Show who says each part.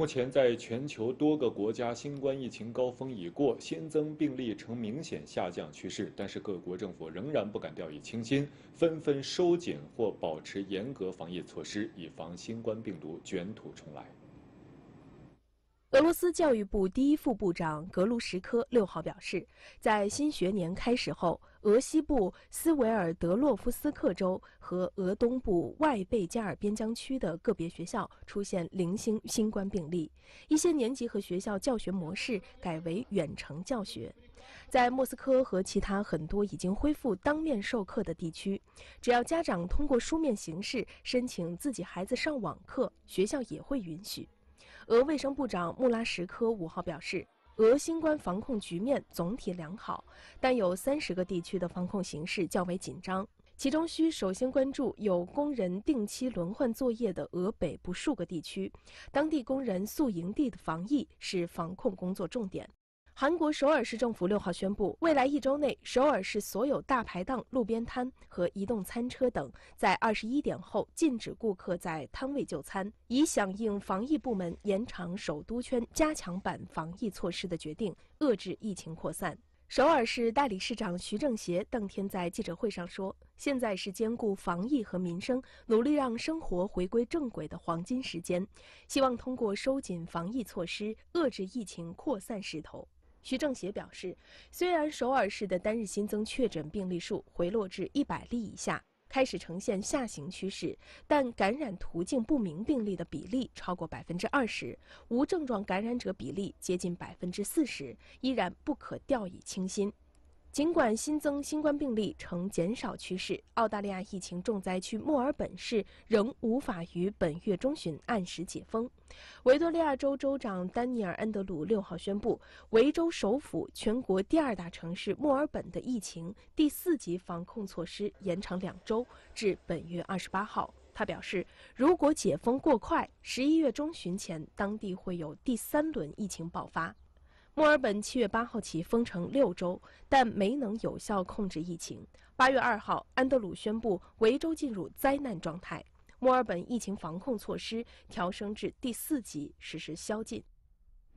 Speaker 1: 目前，在全球多个国家，新冠疫情高峰已过，新增病例呈明显下降趋势，但是各国政府仍然不敢掉以轻心，纷纷收紧或保持严格防疫措施，以防新冠病毒卷土重来。
Speaker 2: 俄罗斯教育部第一副部长格卢什科六号表示，在新学年开始后，俄西部斯维尔德洛夫斯克州和俄东部外贝加尔边疆区的个别学校出现零星新冠病例，一些年级和学校教学模式改为远程教学。在莫斯科和其他很多已经恢复当面授课的地区，只要家长通过书面形式申请自己孩子上网课，学校也会允许。俄卫生部长穆拉什科五号表示，俄新冠防控局面总体良好，但有三十个地区的防控形势较为紧张。其中需首先关注有工人定期轮换作业的俄北部数个地区，当地工人宿营地的防疫是防控工作重点。韩国首尔市政府六号宣布，未来一周内，首尔市所有大排档、路边摊和移动餐车等，在二十一点后禁止顾客在摊位就餐，以响应防疫部门延长首都圈加强版防疫措施的决定，遏制疫情扩散。首尔市代理市长徐正协当天在记者会上说：“现在是兼顾防疫和民生，努力让生活回归正轨的黄金时间，希望通过收紧防疫措施，遏制疫情扩散势头。”徐正协表示，虽然首尔市的单日新增确诊病例数回落至一百例以下。开始呈现下行趋势，但感染途径不明病例的比例超过百分之二十，无症状感染者比例接近百分之四十，依然不可掉以轻心。尽管新增新冠病例呈减少趋势，澳大利亚疫情重灾区墨尔本市仍无法于本月中旬按时解封。维多利亚州州长丹尼尔·安德鲁六号宣布，维州首府、全国第二大城市墨尔本的疫情第四级防控措施延长两周，至本月二十八号。他表示，如果解封过快，十一月中旬前当地会有第三轮疫情爆发。墨尔本七月八号起封城六周，但没能有效控制疫情。八月二号，安德鲁宣布维州进入灾难状态，墨尔本疫情防控措施调升至第四级，实施宵禁。